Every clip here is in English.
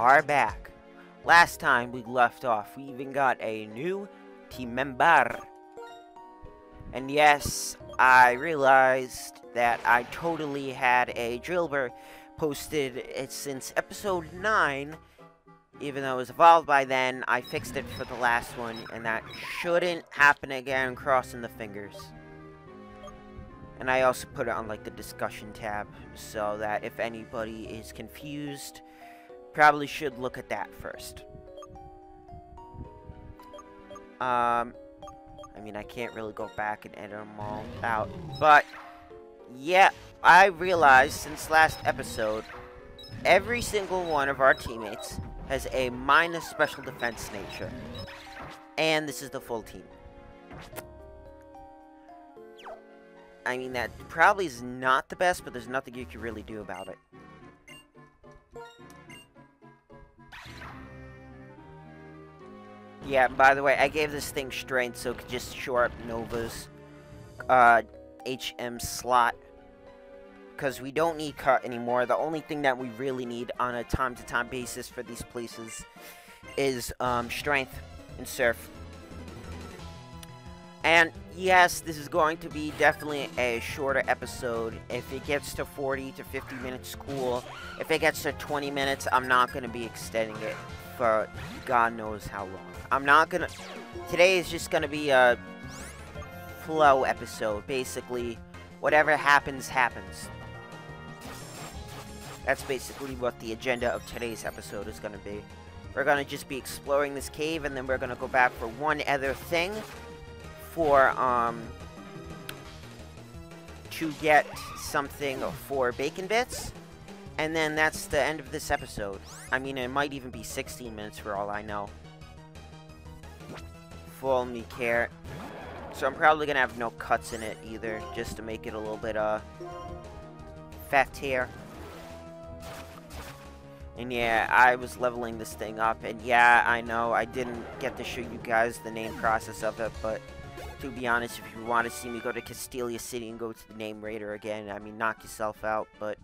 are back. Last time we left off, we even got a new team member. And yes, I realized that I totally had a drill Drilbur posted it since episode 9. Even though it was evolved by then, I fixed it for the last one, and that shouldn't happen again, crossing the fingers. And I also put it on like the discussion tab, so that if anybody is confused, probably should look at that first. Um, I mean, I can't really go back and edit them all out, but yeah, I realized since last episode, every single one of our teammates has a minus special defense nature. And this is the full team. I mean, that probably is not the best, but there's nothing you can really do about it. Yeah, by the way, I gave this thing strength so it could just shore up Nova's uh, HM slot. Because we don't need cut anymore. The only thing that we really need on a time-to-time -time basis for these places is um, strength and surf. And yes, this is going to be definitely a shorter episode. If it gets to 40 to 50 minutes, cool. If it gets to 20 minutes, I'm not going to be extending it for God knows how long. I'm not gonna... Today is just gonna be a flow episode. Basically, whatever happens, happens. That's basically what the agenda of today's episode is gonna be. We're gonna just be exploring this cave, and then we're gonna go back for one other thing. For, um... To get something for bacon bits. And then that's the end of this episode. I mean, it might even be 16 minutes for all I know full me care. So I'm probably gonna have no cuts in it either, just to make it a little bit, uh, fat here. And yeah, I was leveling this thing up, and yeah, I know I didn't get to show you guys the name process of it, but to be honest, if you want to see me go to Castelia City and go to the Name Rater again, I mean, knock yourself out, but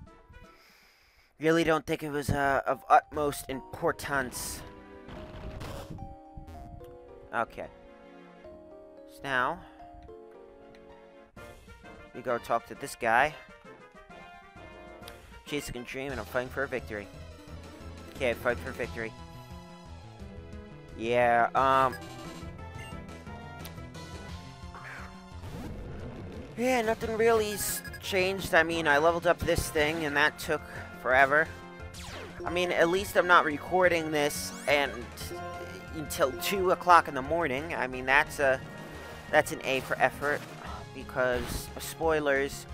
really don't think it was uh, of utmost importance. Okay. So now, we go talk to this guy. Chasing a dream and I'm fighting for a victory. Okay, fight for victory. Yeah, um... Yeah, nothing really changed. I mean, I leveled up this thing and that took forever. I mean, at least I'm not recording this and until 2 o'clock in the morning. I mean, that's a... That's an A for effort because spoilers.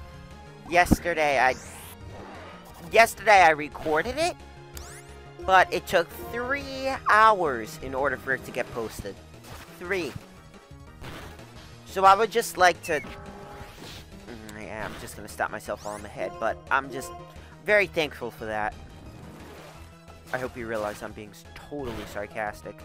Yesterday I yesterday I recorded it, but it took three hours in order for it to get posted. Three. So I would just like to. Mm, yeah, I'm just gonna stop myself on the head, but I'm just very thankful for that. I hope you realize I'm being totally sarcastic.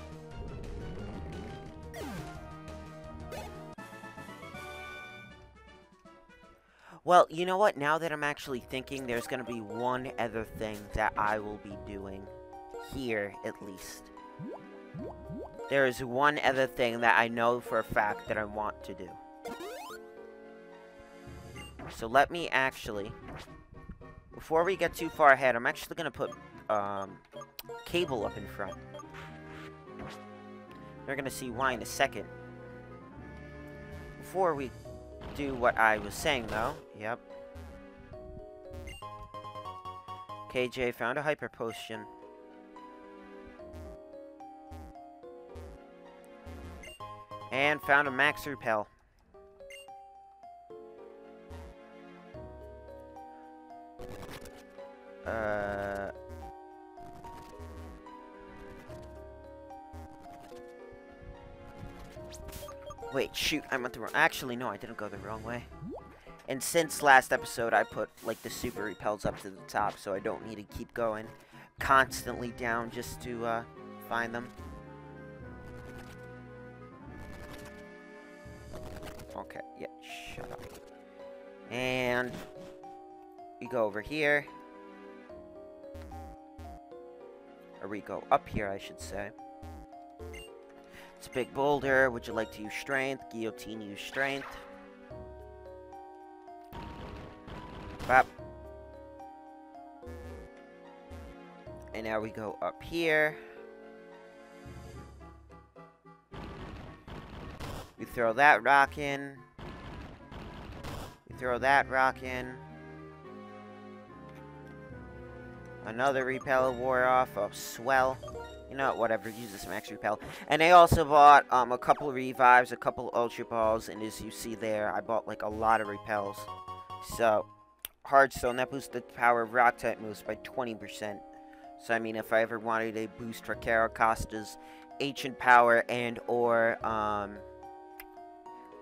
Well, you know what? Now that I'm actually thinking, there's going to be one other thing that I will be doing. Here, at least. There is one other thing that I know for a fact that I want to do. So let me actually... Before we get too far ahead, I'm actually going to put um, cable up in front. We're going to see why in a second. Before we do what I was saying, though. Yep. KJ found a hyper potion. And found a max repel. Uh... Wait, shoot, I went the wrong... Actually, no, I didn't go the wrong way. And since last episode, I put, like, the super repels up to the top, so I don't need to keep going constantly down just to, uh, find them. Okay, yeah, shut up. And we go over here. Or we go up here, I should say. It's a big boulder. Would you like to use strength? Guillotine use strength. Bop. And now we go up here. We throw that rock in. We throw that rock in. Another repel wore off. Oh, swell. You know what, whatever, use this max repel. And I also bought um, a couple revives, a couple ultra balls, and as you see there, I bought like a lot of repels. So, hard Hardstone, that boosts the power of rock type moves by 20%. So I mean, if I ever wanted a boost for Carracosta's Ancient Power and or um,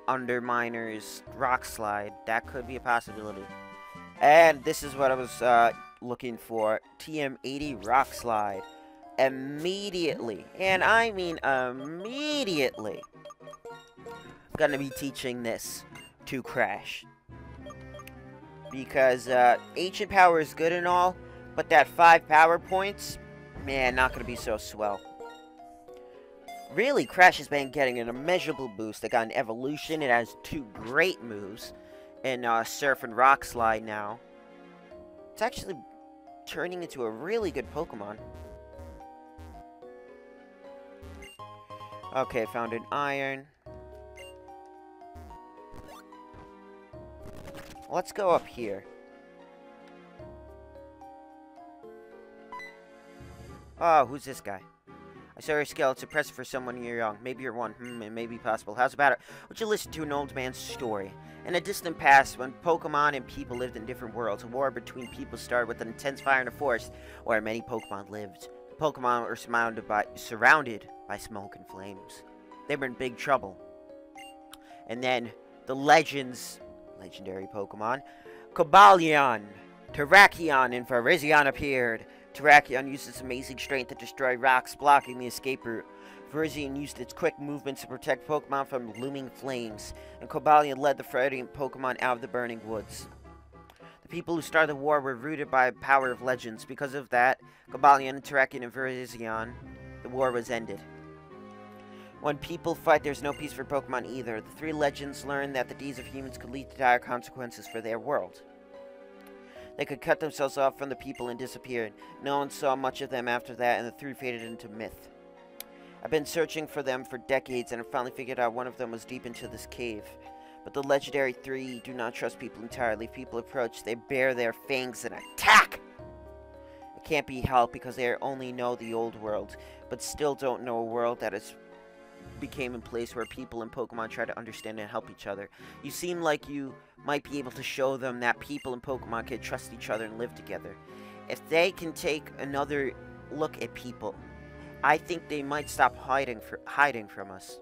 Underminer's Rock Slide, that could be a possibility. And this is what I was uh, looking for. TM80 Rock Slide. Immediately, and I mean immediately, gonna be teaching this to Crash. Because uh, Ancient Power is good and all, but that 5 power points, man, not to be so swell. Really, Crash has been getting an immeasurable boost. It got an evolution. It has two great moves and uh, Surf and Rock Slide now. It's actually turning into a really good Pokemon. Okay, found an iron. Let's go up here. Oh, who's this guy? I saw your skeleton press for someone you're young. Maybe you're one. Hmm, it may be possible. How's about it? Would you listen to an old man's story? In a distant past, when Pokemon and people lived in different worlds, a war between people started with an intense fire in a forest where many Pokemon lived. The Pokemon were surrounded by, surrounded by smoke and flames. They were in big trouble. And then the legends, legendary Pokemon, Cobalion, Terrakion, and Virizion appeared. Terrakion used its amazing strength to destroy rocks, blocking the escape route. Virizion used its quick movements to protect Pokemon from looming flames, and Cobalion led the fighting Pokemon out of the burning woods. The people who started the war were rooted by the power of legends. Because of that, Cobalion, Terrakion, and Virizion, the war was ended. When people fight, there's no peace for Pokemon either. The three legends learned that the deeds of humans could lead to dire consequences for their world. They could cut themselves off from the people and disappear. No one saw much of them after that, and the three faded into myth. I've been searching for them for decades, and I finally figured out one of them was deep into this cave. But the legendary three do not trust people entirely. People approach, they bare their fangs and attack! It can't be helped because they only know the old world, but still don't know a world that is became a place where people and Pokemon try to understand and help each other. You seem like you might be able to show them that people and Pokemon can trust each other and live together. If they can take another look at people, I think they might stop hiding for hiding from us.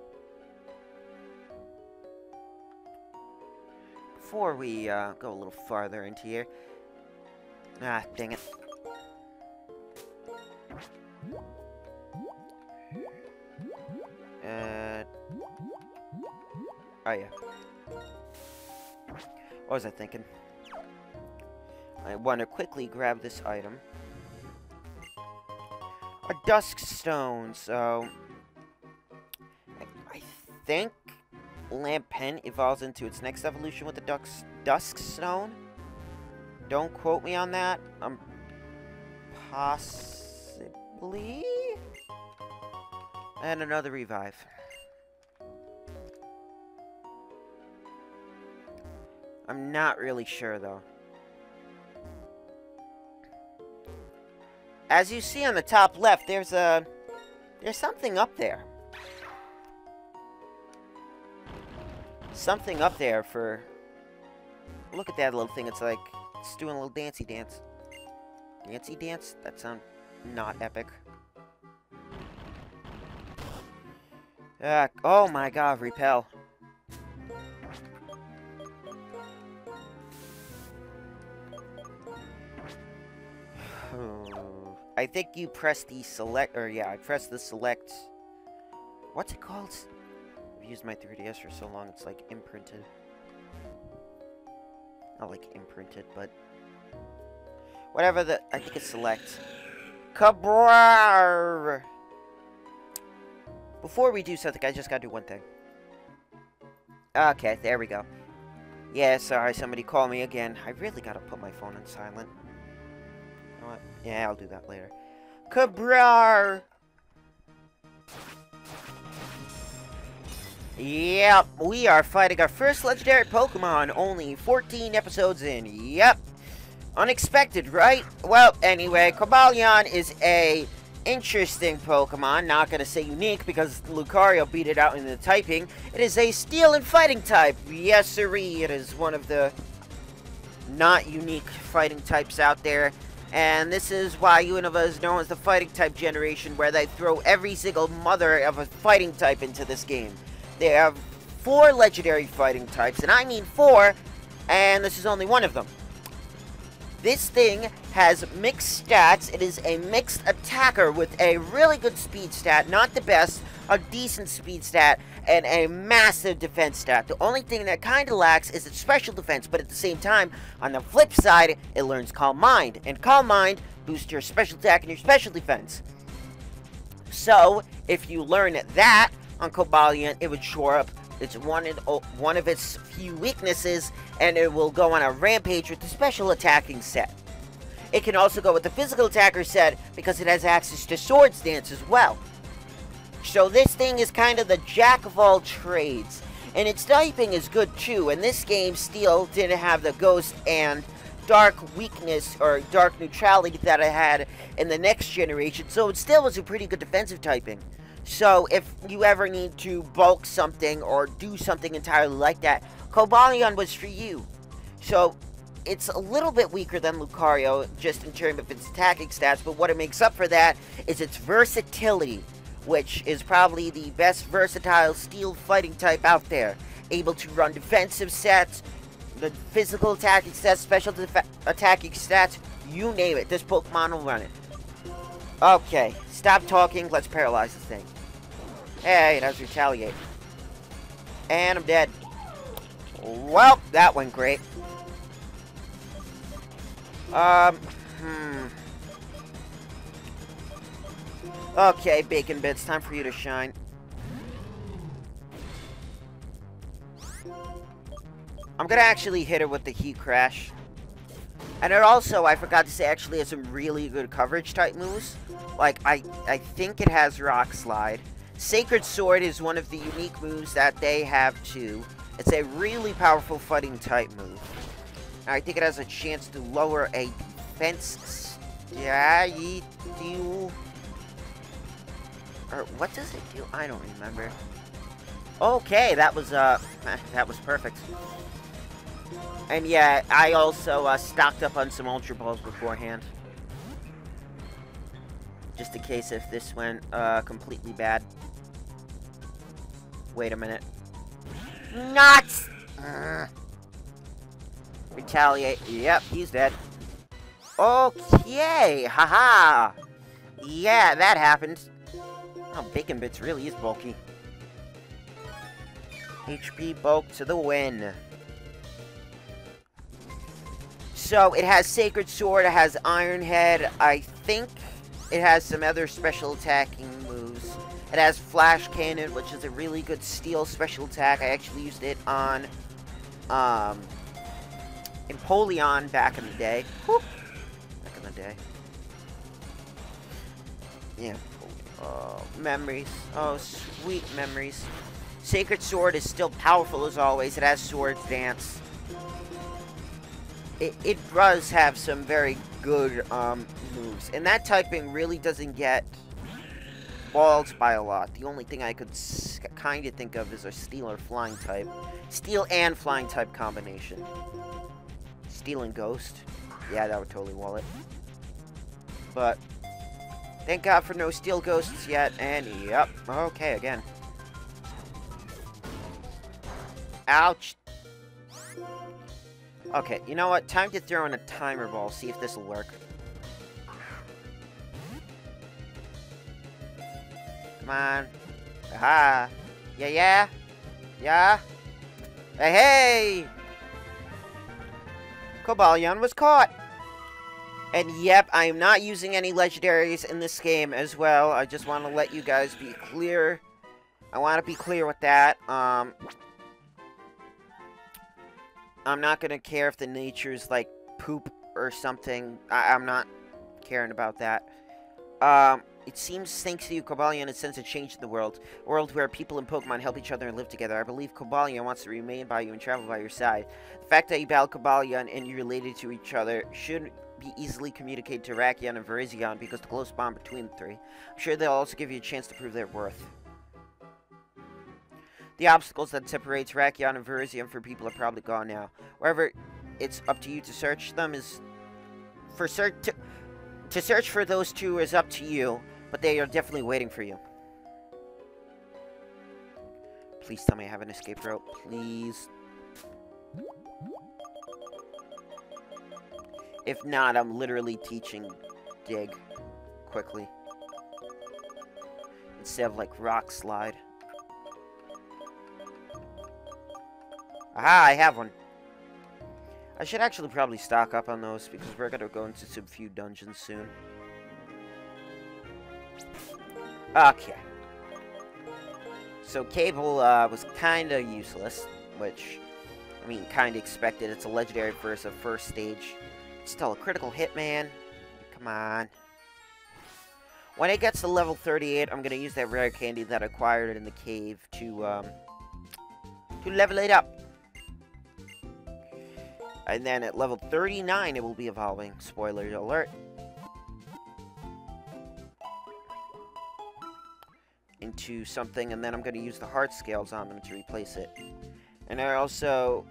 Before we uh, go a little farther into here, ah, dang it. Uh, oh yeah. What was I thinking? I want to quickly grab this item. A Dusk Stone, so... I think Lampent evolves into its next evolution with the Dusk, Dusk Stone. Don't quote me on that. Um, possibly? And another revive. I'm not really sure, though. As you see on the top left, there's a... There's something up there. Something up there for... Look at that little thing. It's like... It's doing a little dancey dance. Dancey dance? That sounds not epic. Uh, oh my god, repel. I think you press the select, or yeah, I press the select. What's it called? I've used my 3DS for so long, it's like imprinted. Not like imprinted, but whatever the, I think it's select. Kabrar! Before we do something, I just gotta do one thing. Okay, there we go. Yeah, sorry, somebody called me again. I really gotta put my phone on silent. You know what? Yeah, I'll do that later. Kabrar! Yep, we are fighting our first legendary Pokemon, only 14 episodes in. Yep. Unexpected, right? Well, anyway, Cobalion is a interesting Pokemon. Not to say unique because Lucario beat it out in the typing. It is a Steel and Fighting type. Yes, siree. It is one of the not unique fighting types out there. And this is why Unova is known as the fighting type generation, where they throw every single mother of a fighting type into this game. They have four legendary fighting types, and I mean four, and this is only one of them. This thing has mixed stats. It is a mixed attacker with a really good speed stat, not the best, a decent speed stat, and a massive defense stat. The only thing that kind of lacks is its special defense, but at the same time, on the flip side, it learns Calm Mind, and Calm Mind boosts your special attack and your special defense. So, if you learn that, on Cobalion, it would shore up its one, in, one of its few weaknesses, and it will go on a rampage with the special attacking set. It can also go with the physical attacker set because it has access to Swords Dance as well. So this thing is kind of the jack of all trades. And its typing is good too, and this game still didn't have the Ghost and Dark weakness or Dark neutrality that I had in the next generation, so it still was a pretty good defensive typing. So if you ever need to bulk something or do something entirely like that, Cobalion was for you. So it's a little bit weaker than Lucario just in terms of its attacking stats, but what it makes up for that is its versatility, which is probably the best versatile steel fighting type out there. Able to run defensive sets, the physical attacking stats, special attacking stats, you name it. This Pokemon will run it. Okay, stop talking. Let's paralyze this thing. Hey, it has retaliate. And I'm dead. Well, that went great. Um, hmm. Okay, Bacon Bits, time for you to shine. I'm gonna actually hit it with the Heat Crash. And it also, I forgot to say, actually has some really good coverage type moves. Like, I, I think it has Rock Slide. Sacred Sword is one of the unique moves that they have too. It's a really powerful fighting type move. I think it has a chance to lower a defense. Do. Or what does it do? I don't remember. Okay, that was uh, that was perfect. And yeah, I also uh, stocked up on some Ultra Balls beforehand. Just in case if this went uh, completely bad. Wait a minute. Nuts! Uh, retaliate. Yep, he's dead. Okay, haha. -ha. Yeah, that happened. Oh, Bacon Bits really is bulky. HP bulk to the win. So, it has Sacred Sword, it has Iron Head, I think it has some other special attacking moves. It has Flash Cannon, which is a really good steel special attack. I actually used it on um, Empoleon back in the day. Back in the day. Yeah. Oh, memories. Oh, sweet memories. Sacred Sword is still powerful as always. It has Swords Dance. It, it does have some very good um, moves. And that typing really doesn't get balls by a lot. The only thing I could kind of think of is a steel or flying type. Steel and flying type combination. Steel and ghost. Yeah, that would totally wall it. But, thank God for no steel ghosts yet. And, yep. Okay, again. Ouch. Okay, you know what? Time to throw in a timer ball, see if this will work. Come on. Aha. Yeah, yeah. Yeah. Hey, hey! Cobalion was caught! And yep, I am not using any legendaries in this game as well. I just want to let you guys be clear. I want to be clear with that. Um, I'm not to care if the nature's like poop or something. I am not caring about that. Um, it seems thanks to you, Cobalion has sensed a change in the world. A world where people and Pokemon help each other and live together. I believe Cobalion wants to remain by you and travel by your side. The fact that you battle Cobalion and you're related to each other should be easily communicated to Rakion and Virizion because the close bond between the three. I'm sure they'll also give you a chance to prove their worth. The obstacles that separates Rakion and Virizion from people are probably gone now. Wherever it's up to you to search them is... For search... To, to search for those two is up to you, but they are definitely waiting for you. Please tell me I have an escape route. Please. If not, I'm literally teaching dig quickly. Instead of like rock slide. Aha, I have one. I should actually probably stock up on those because we're going to go into some few dungeons soon. Okay. So Cable uh, was kind of useless, which, I mean, kind of expected. It's a legendary versus a first stage. Still a critical hit, man. Come on. When it gets to level 38, I'm going to use that rare candy that I acquired in the cave to, um, to level it up. And then at level 39, it will be evolving. Spoiler alert. Into something, and then I'm going to use the heart scales on them to replace it. And I also...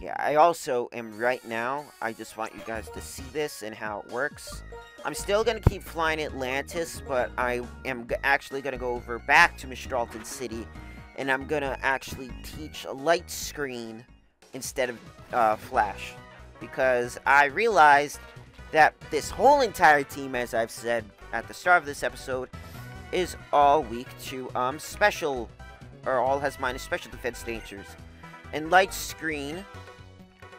Yeah, I also am right now, I just want you guys to see this and how it works. I'm still going to keep flying Atlantis, but I am actually going to go over back to Mistralton City, and I'm going to actually teach a light screen instead of uh, Flash. Because I realized that this whole entire team, as I've said at the start of this episode, is all weak to um, special, or all has minus special defense natures. And Light Screen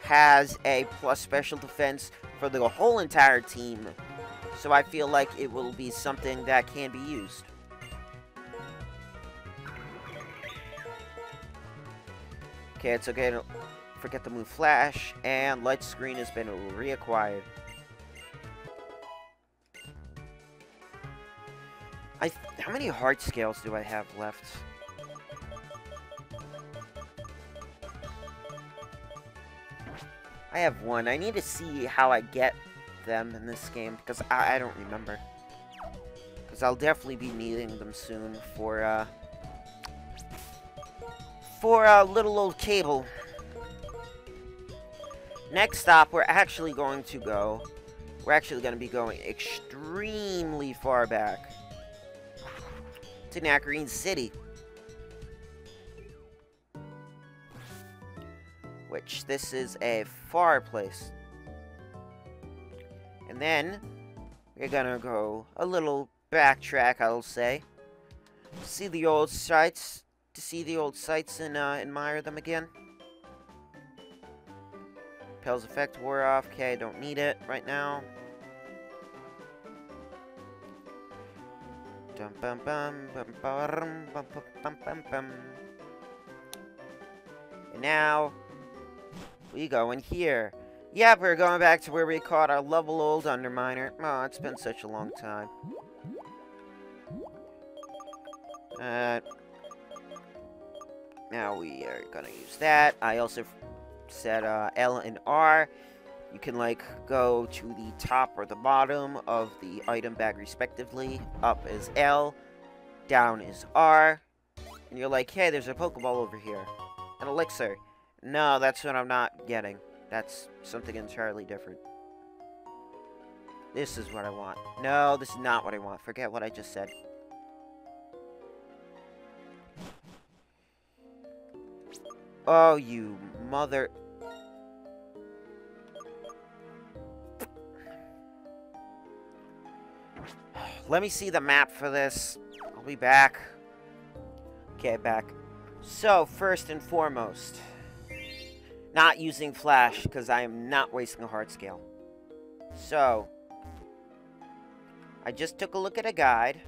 has a plus special defense for the whole entire team. So I feel like it will be something that can be used. Okay, it's okay forget to move flash, and light screen has been reacquired. I how many heart scales do I have left? I have one. I need to see how I get them in this game, because I, I don't remember. Because I'll definitely be needing them soon for, uh... For a uh, little old cable. Next stop, we're actually going to go... We're actually going to be going extremely far back. To Nacrene City. Which, this is a far place. And then, we're gonna go a little backtrack, I'll say. See the old sites, to see the old sites and uh, admire them again. Repel's effect wore off. Okay, I don't need it right now. And now, we go in here. Yep, we're going back to where we caught our level old Underminer. Oh, it's been such a long time. Uh, now we are gonna use that. I also set uh, L and R. You can like go to the top or the bottom of the item bag respectively. Up is L, down is R. And you're like, hey, there's a Pokeball over here. An elixir. No, that's what I'm not getting. That's something entirely different. This is what I want. No, this is not what I want. Forget what I just said. Oh, you mother... Let me see the map for this. I'll be back. Okay, back. So, first and foremost, not using Flash, because I am not wasting a heart scale. So, I just took a look at a guide.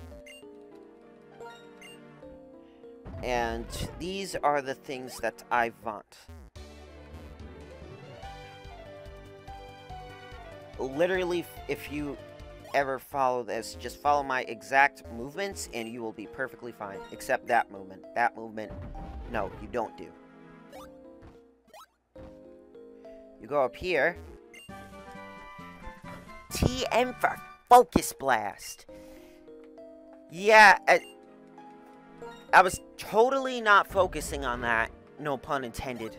And these are the things that I want. Literally, if you ever follow this, just follow my exact movements and you will be perfectly fine. Except that movement. That movement, no, you don't do. You go up here. TM for Focus Blast. Yeah, I, I was totally not focusing on that. No pun intended.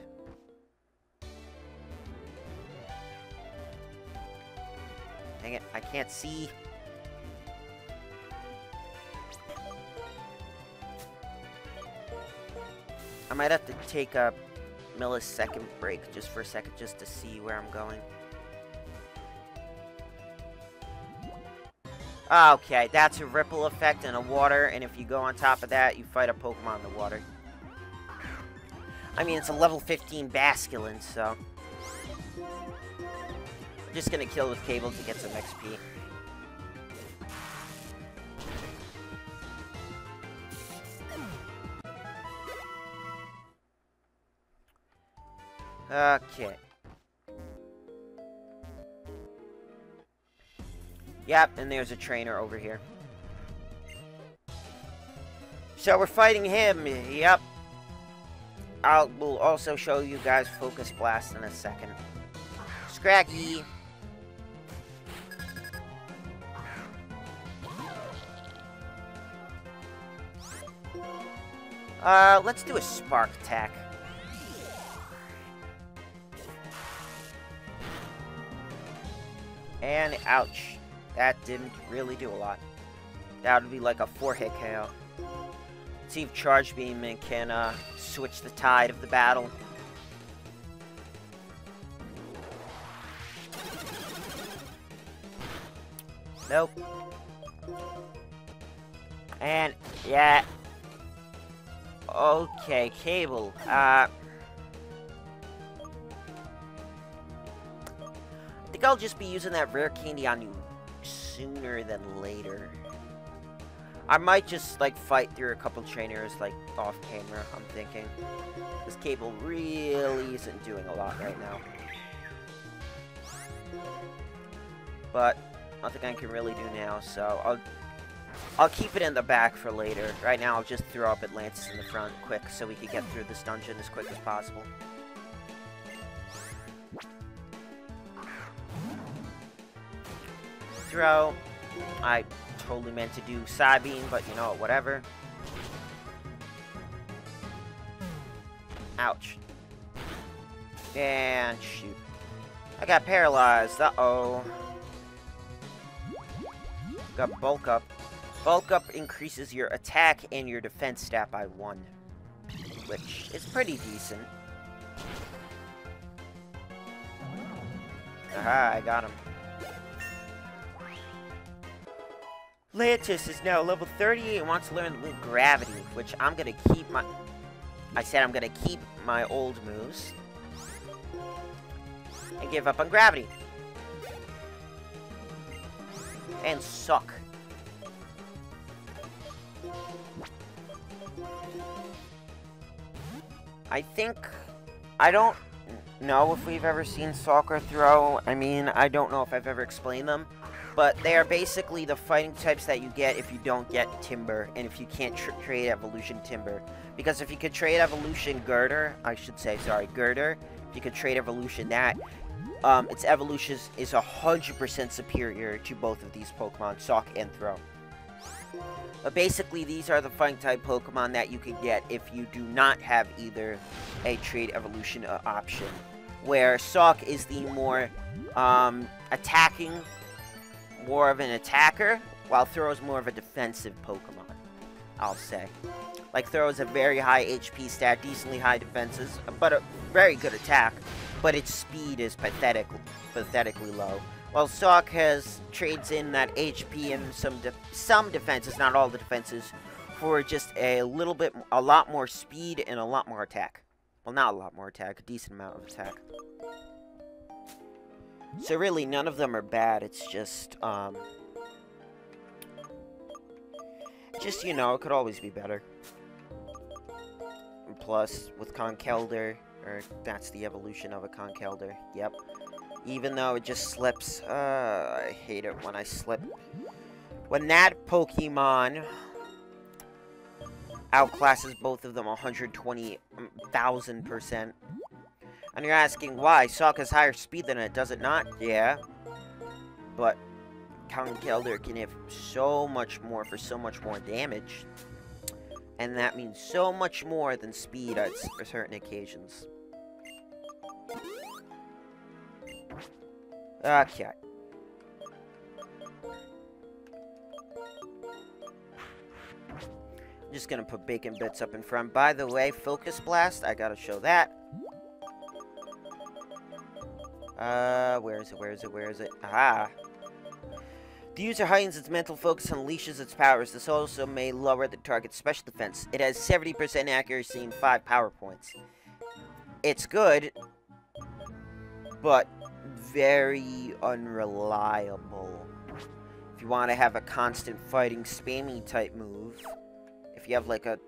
Dang it, I can't see. I might have to take a millisecond break just for a second just to see where I'm going. Ah, okay, that's a ripple effect in the water, and if you go on top of that, you fight a Pokemon in the water. I mean, it's a level 15 Basculin, so... Just gonna kill with Cable to get some XP. Okay. Yep, and there's a trainer over here. So we're fighting him. Yep. I'll will also show you guys Focus Blast in a second. Scraggy. Uh, let's do a Spark Attack. And ouch. That didn't really do a lot. That would be like a 4-hit KO. See if Charge Beam can uh, switch the tide of the battle. Nope. And, yeah. Okay, Cable. Uh... I think I'll just be using that rare candy on you sooner than later. I might just, like, fight through a couple trainers, like, off camera, I'm thinking. This cable really isn't doing a lot right now. But, nothing I can really do now, so I'll... I'll keep it in the back for later. Right now, I'll just throw up Atlantis in the front quick so we can get through this dungeon as quick as possible. throw. I totally meant to do Psybeam, but you know, whatever. Ouch. And shoot. I got paralyzed. Uh-oh. Got bulk up. Bulk up increases your attack and your defense stat by one. Which is pretty decent. Aha, I got him. Lantis is now level 38 and wants to learn Gravity, which I'm to keep my... I said I'm to keep my old moves. And give up on Gravity. And suck. I think... I don't know if we've ever seen Sawk or Throh. I mean, I don't know if I've ever explained them. But they are basically the fighting types that you get if you don't get Timburr. and if you can't tr trade Evolution Timburr. Because if you could trade Evolution Gurdurr, I should say, sorry, Gurdurr. if you could trade Evolution that, um, its evolution is 100% superior to both of these Pokemon, Sawk and Throh. But basically, these are the fighting type Pokemon that you can get if you do not have either a trade evolution option. Where Sawk is the more um, attacking more of an attacker, while Throh is more of a defensive Pokemon, I'll say. Like, Throh is a very high HP stat, decently high defenses, but a very good attack, but its speed is pathetic, pathetically low. While Sawk has trades in that HP and some de some defenses, not all the defenses, for just a little bit, a lot more speed and a lot more attack. Well, not a lot more attack, a decent amount of attack. So really, none of them are bad. It's just, um... Just, you know, it could always be better. Plus, with Conkeldurr, or that's the evolution of a Conkeldurr, yep. Even though it just slips, uh, I hate it when I slip. When that Pokemon outclasses both of them 120,000%. And you're asking why? Sawk has higher speed than it, does it not? Yeah. But Count Conkeldurr can have so much more for so much more damage. And that means so much more than speed at certain occasions. Okay. I'm just gonna put bacon bits up in front. By the way, Focus Blast, I gotta show that. Uh, where is it, where is it, where is it? Ah. The user heightens its mental focus and unleashes its powers. This also may lower the target's special defense. It has 70% accuracy and 5 power points. It's good, but very unreliable. If you want to have a constant fighting spammy type move, if you have like a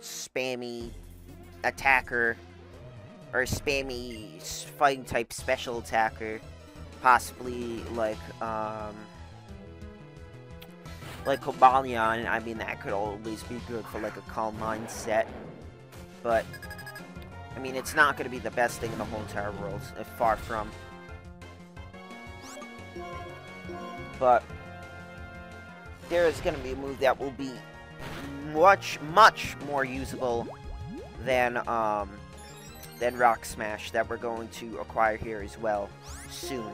spammy attacker or a spammy fighting type special attacker, possibly like um like Cobalion, I mean that could always be good for like a calm mindset. But I mean it's not gonna be the best thing in the whole entire world, uh, far from. But there is gonna be a move that will be much, much more usable than um, than Rock Smash that we're going to acquire here as well soon.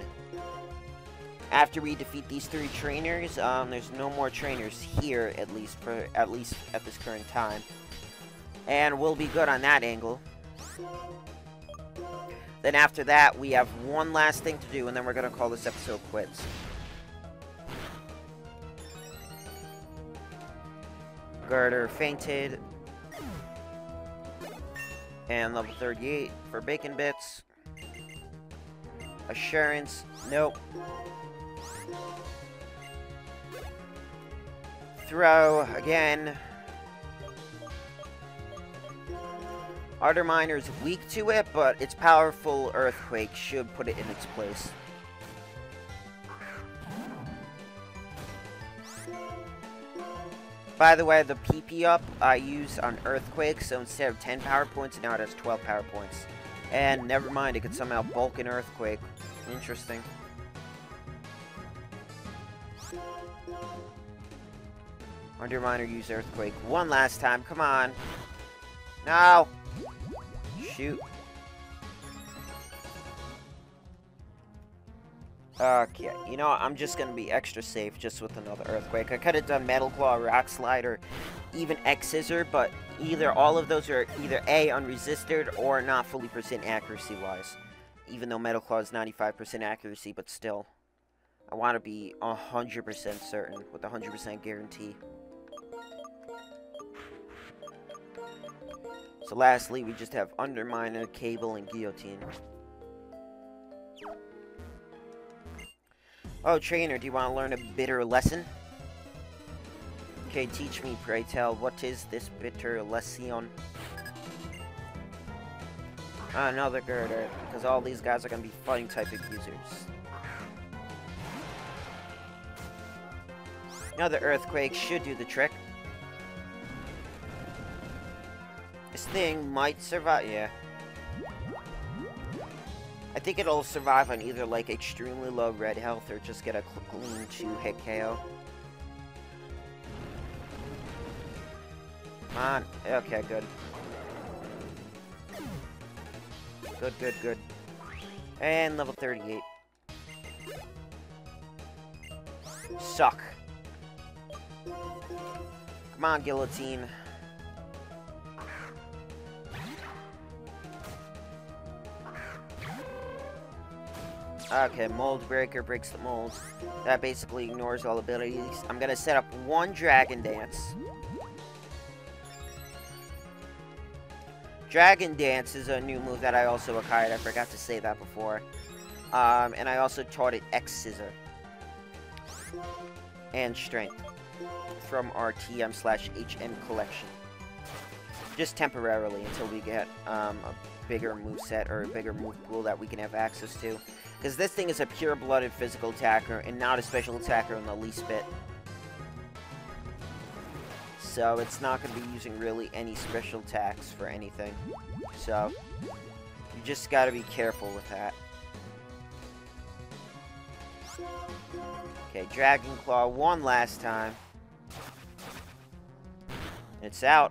After we defeat these three trainers, um, there's no more trainers here at least for at least at this current time, and we'll be good on that angle. Then after that, we have one last thing to do, and then we're gonna call this episode quits. Gurdurr fainted. And level 38 for Bacon Bits. Assurance, nope. Throw, again. Ardor Miner is weak to it, but its powerful Earthquake should put it in its place. By the way, the PP up I use on Earthquake, so instead of 10 power points, now it has 12 power points. And never mind, it could somehow bulk an Earthquake. Interesting. Underminer use Earthquake one last time, come on. No! Shoot. Okay, you know, I'm just gonna be extra safe just with another Earthquake. I could have done Metal Claw, Rock Slide, or even X Scissor, but either all of those are either A, unresisted, or not fully percent accuracy-wise. Even though Metal Claw is 95% accuracy, but still. I want to be 100% certain, with 100% guarantee. So lastly, we just have Underminer, Cable, and Guillotine. Oh, trainer, do you want to learn a bitter lesson? Okay, teach me, pray tell, what is this bitter lesson? Another Gurdurr, because all these guys are going to be fighting type abusers. Another Earthquake should do the trick. This thing might survive, yeah. I think it'll survive on either like extremely low red health or just get a clean 2 hit KO. Come on. Okay, good. Good, good, good. And level 38. Suck. Come on, Guillotine. Okay, Mold Breaker breaks the mold. That basically ignores all abilities. I'm gonna set up one Dragon Dance. Dragon Dance is a new move that I also acquired. I forgot to say that before. Um, and I also taught it X Scissor. And Strength. From our TM slash HM collection. Just temporarily until we get um, a bigger move set or a bigger move pool that we can have access to. Because this thing is a pure-blooded physical attacker and not a special attacker in the least bit. So it's not going to be using really any special attacks for anything. So you just got to be careful with that. Okay, Dragon Claw one last time. It's out.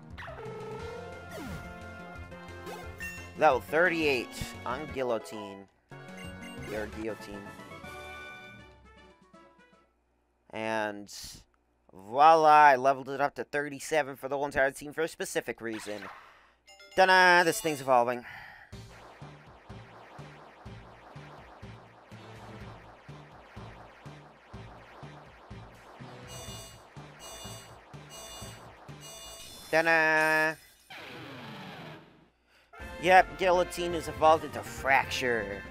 Level 38 on Guillotine. Your Guillotine. And voila, I leveled it up to 37 for the whole entire team for a specific reason. Ta-da! This thing's evolving. Ta-da! Yep, Guillotine is evolved into Fraxure.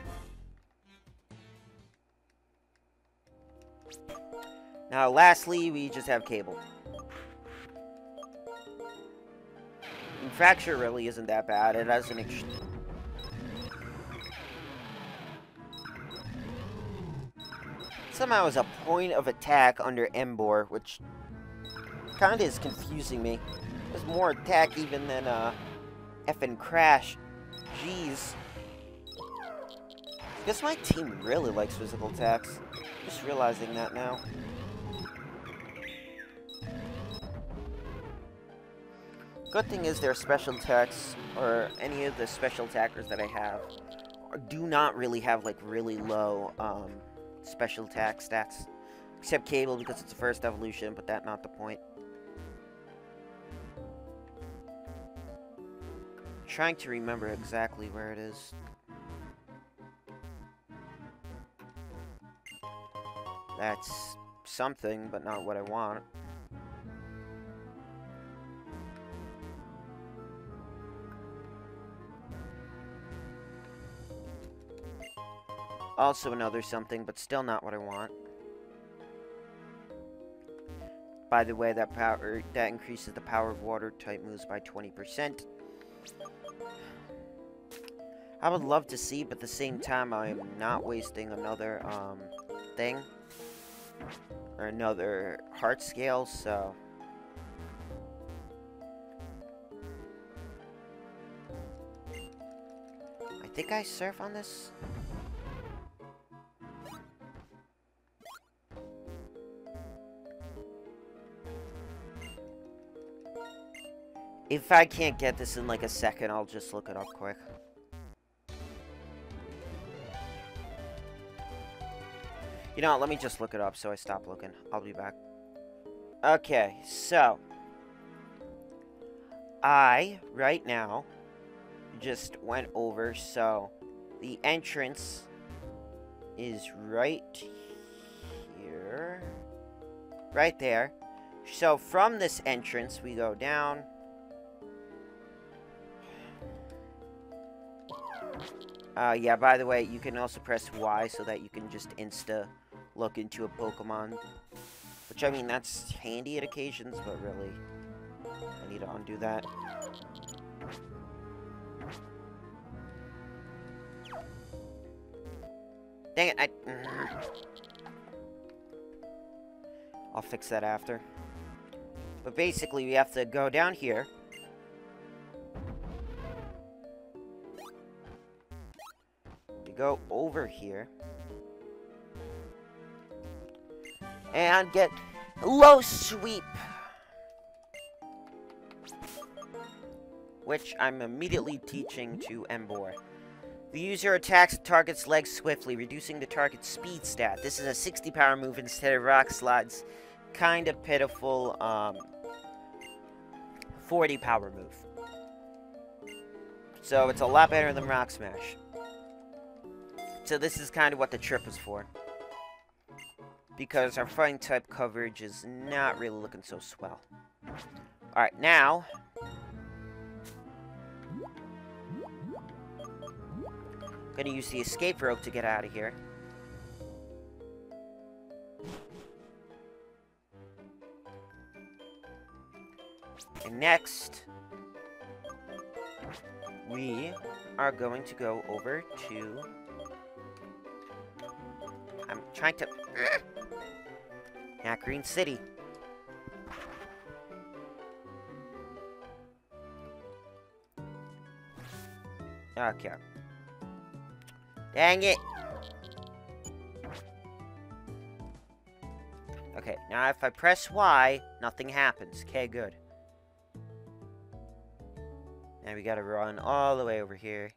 Now, lastly, we just have Cable. And Fraxure really isn't that bad. It has an ex Somehow is a point of attack under Emboar, which kinda is confusing me. There's more attack even than, uh, effing Crash. Jeez. I guess my team really likes physical attacks. Just realizing that now. Good thing is their special attacks, or any of the special attackers that I have, do not really have, like, really low, um, special attack stats. Except Cable, because it's the first evolution, but that's not the point. trying to remember exactly where it is. That's something, but not what I want. Also another something, but still not what I want. By the way, that power that increases the power of water type moves by 20%. I would love to see, but at the same time, I am not wasting another, um, thing. Or another heart scale, so... I think I surf on this. If I can't get this in like a second, I'll just look it up quick. You know, let me just look it up so I stop looking. I'll be back. Okay, so. I, right now, just went over, so the entrance is right here. Right there. So from this entrance, we go down. Uh, yeah, by the way, you can also press Y so that you can just insta look into a Pokemon. Which, I mean, that's handy at occasions, but really, I need to undo that. Dang it, I... I'll fix that after. But basically, we have to go down here. Go over here. and get low sweep. Which I'm immediately teaching to Emboar. The user attacks the target's legs swiftly, reducing the target's speed stat. This is a 60 power move instead of Rock Slide's kind of pitiful um, 40 power move. So it's a lot better than Rock Smash. So this is kind of what the trip was for because our fighting type coverage is not really looking so swell. Alright, now... I'm gonna use the escape rope to get out of here. And next, we are going to go over to... Trying to... Mm, yeah, Green City. Okay. Dang it! Okay, now if I press Y, nothing happens. Okay, good. Now we gotta run all the way over here.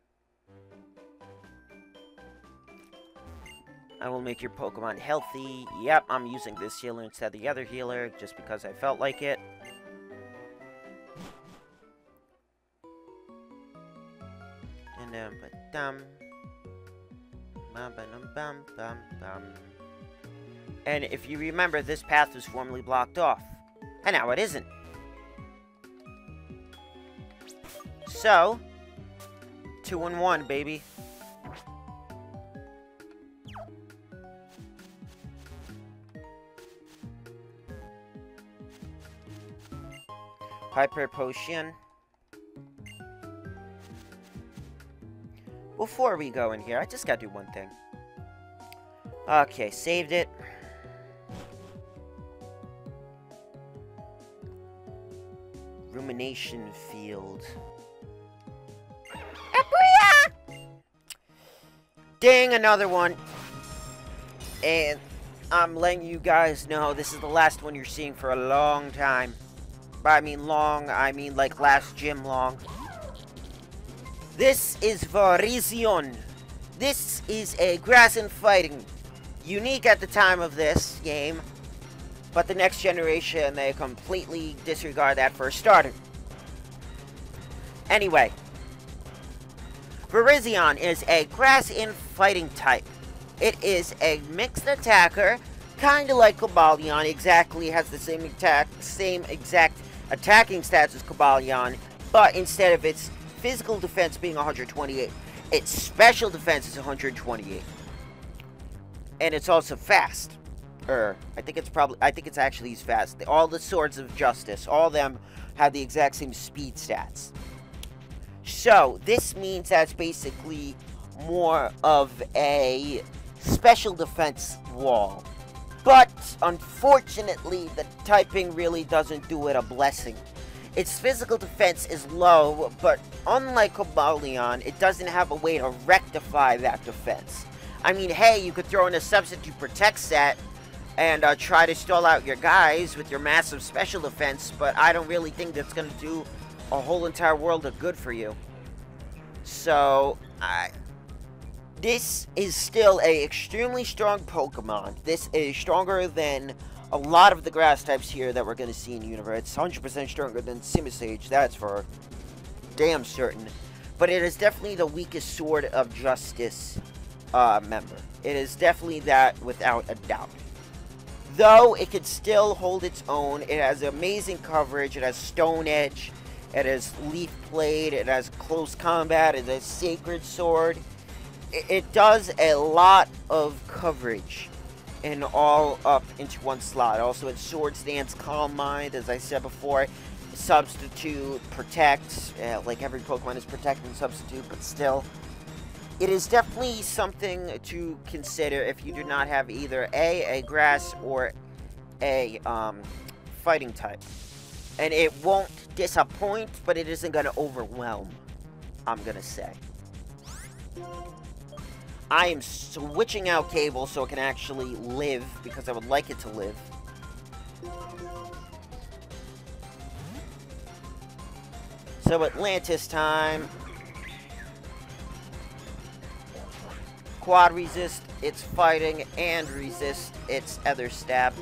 I will make your Pokemon healthy. Yep, I'm using this healer instead of the other healer, just because I felt like it. And then, but dum. And if you remember, this path was formerly blocked off. And now it isn't. So, two and one, baby. Hyper Potion. Before we go in here, I just gotta do one thing. Okay, saved it. Rumination Field. Dang, another one. And I'm letting you guys know this is the last one you're seeing for a long time. By I mean long, I mean like last gym long. This is Virizion. This is a grass and fighting. Unique at the time of this game. But the next generation, they completely disregard that for a starter. Anyway, Virizion is a grass and fighting type. It is a mixed attacker, kind of like Cobalion, exactly has the same attack, same exact attacking stats as Cobalion, but instead of its physical defense being 128, its special defense is 128. And it's also fast. Er, I think it's probably, I think it's actually as fast. All the Swords of Justice, all of them have the exact same speed stats. So, this means that's basically more of a special defense wall. But, unfortunately, the typing really doesn't do it a blessing. Its physical defense is low, but unlike Cobalion, it doesn't have a way to rectify that defense. I mean, hey, you could throw in a substitute protect set and uh, try to stall out your guys with your massive special defense, but I don't really think that's going to do a whole entire world of good for you. So, I... This is still a extremely strong Pokemon. This is stronger than a lot of the grass types here that we're going to see in Unova. It's 100% stronger than Simisage, that's for damn certain. But it is definitely the weakest Sword of Justice uh, member. It is definitely that without a doubt. Though it could still hold its own, it has amazing coverage, it has Stone Edge, it has Leaf Blade, it has Close Combat, it has Sacred Sword. It, it does a lot of coverage and all up into one slot. Also, it's Swords Dance, Calm Mind, as I said before. Substitute, Protect, uh, like every Pokemon is Protect and Substitute, but still. It is definitely something to consider if you do not have either A, a Grass, or a um, Fighting type. And it won't disappoint, but it isn't going to overwhelm, I'm going to say. I am switching out Cable so it can actually live, because I would like it to live. So Atlantis time. Quad resist its fighting and resist its other stab.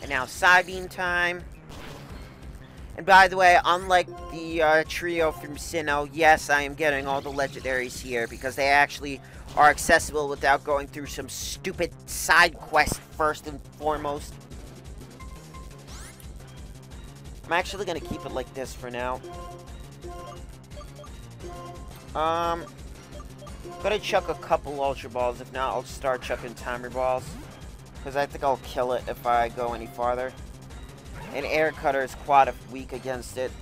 And now Psybeam time. And by the way, unlike the uh, trio from Sinnoh, yes, I am getting all the legendaries here because they actually are accessible without going through some stupid side quest first and foremost. I'm actually going to keep it like this for now. Um, gonna chuck a couple Ultra Balls. If not, I'll start chucking Timer Balls. Because I think I'll kill it if I go any farther. And Air Cutter is quad weak against it.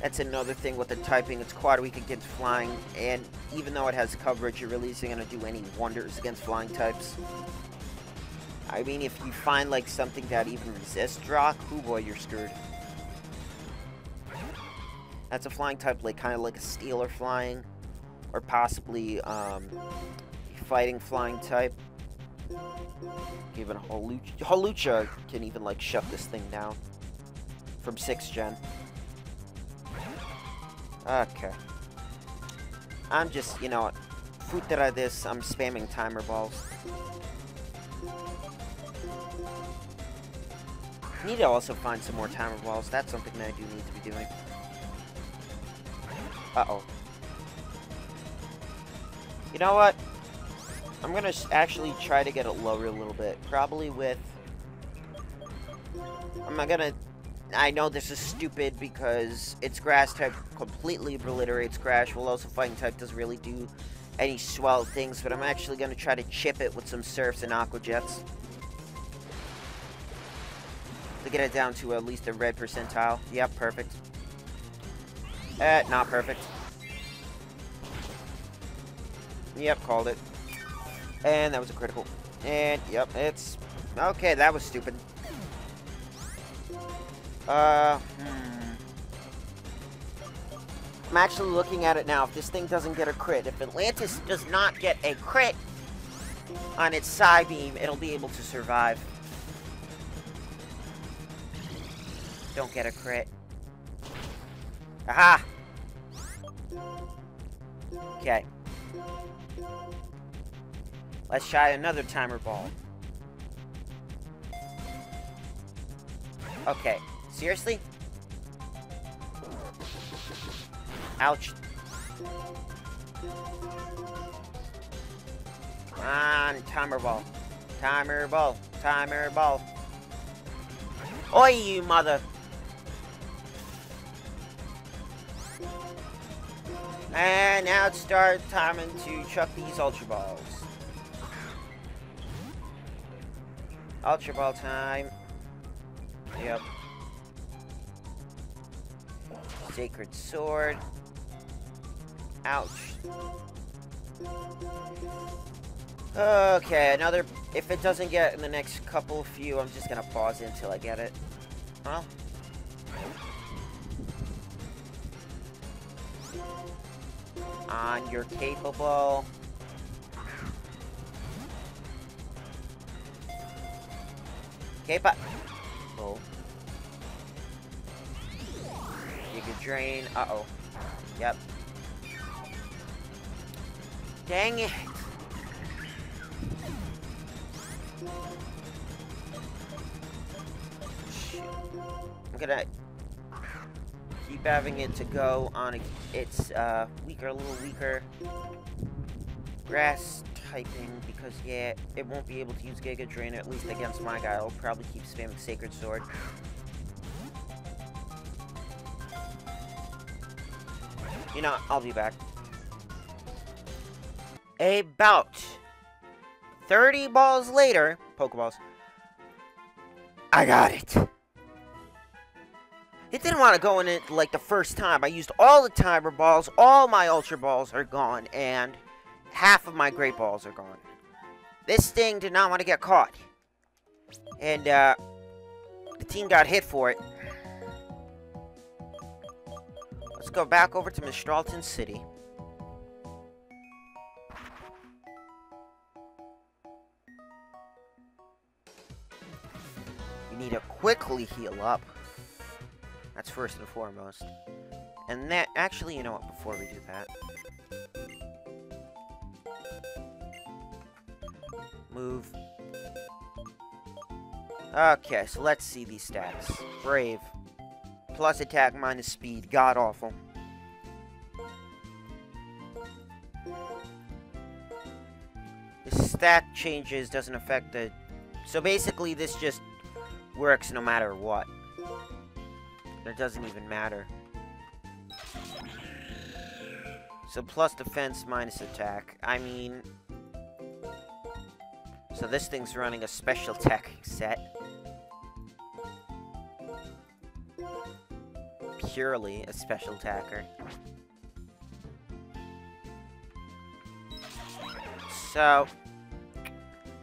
That's another thing with the typing. It's quad weak against flying. And even though it has coverage, it really isn't going to do any wonders against flying types. I mean, if you find, like, something that even resists Rock, oh boy, you're screwed. That's a flying type, like, kind of like a Steel or Flying. Or possibly, um, fighting flying type. Even Hawlucha, Hawlucha can even, like, shut this thing down. From 6th gen. Okay. I'm just, you know Futera this, I'm spamming timer balls. Need to also find some more timer balls. That's something that I do need to be doing. Uh-oh. You know what? I'm gonna actually try to get it lower a little bit. Probably with... I'm not gonna... I know this is stupid because its grass type completely obliterates grass, while also fighting type doesn't really do any swell things, but I'm actually gonna try to chip it with some surfs and aqua jets. To get it down to at least a red percentile. Yep, perfect. Eh, not perfect. Yep, called it. And that was a critical. And, yep, it's... Okay, that was stupid. Uh, hmm. I'm actually looking at it now. If this thing doesn't get a crit, if Atlantis does not get a crit on its Psybeam, it'll be able to survive. Don't get a crit. Aha! Okay. Let's try another timer ball. Okay. Seriously? Ouch. Come on, timer ball. Timer ball. Timer ball. Oi, you mother. And now it's start timing to chuck these Ultra Balls. Ultra Ball time. Yep. Sacred Sword. Ouch. Okay, another... If it doesn't get in the next couple few, I'm just gonna pause it until I get it. Well... On, you're capable. Capa... Oh. Giga Drain. Uh-oh. Yep. Dang it. I'm gonna keep having it to go on a, its uh, weaker, a little weaker grass typing because yeah, it won't be able to use Giga Drain at least against my guy. I'll probably keep spamming Sacred Sword. You know, I'll be back. About 30 balls later, Pokeballs, I got it. It didn't want to go in it like the first time. I used all the timer balls, all my ultra balls are gone, and half of my great balls are gone. This thing did not want to get caught. And, uh, the team got hit for it. Let's go back over to Mistralton City. You need to quickly heal up. That's first and foremost. And that, actually, you know what, before we do that. Move. Okay, so let's see these stats. Brave plus attack minus speed. God awful. The stat changes doesn't affect the... So basically this just works no matter what. It doesn't even matter. So plus defense minus attack. I mean... So this thing's running a special tech set. Purely a special attacker. So...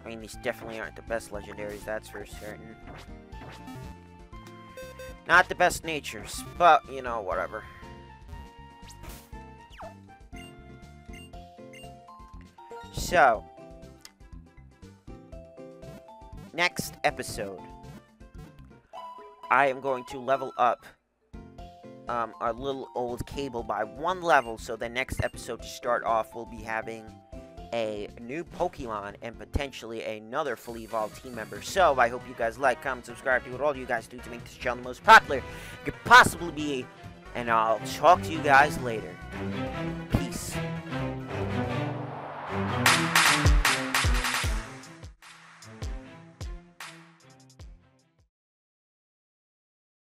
I mean, these definitely aren't the best legendaries, that's for certain. Not the best natures, but, you know, whatever. So, next episode, I am going to level up um, our little old cable by one level, so the next episode to start off we'll be having a new Pokemon and potentially another fully evolved team member. So I hope you guys like, comment, subscribe, do what all you guys do to make this channel the most popular it could possibly be. And I'll talk to you guys later.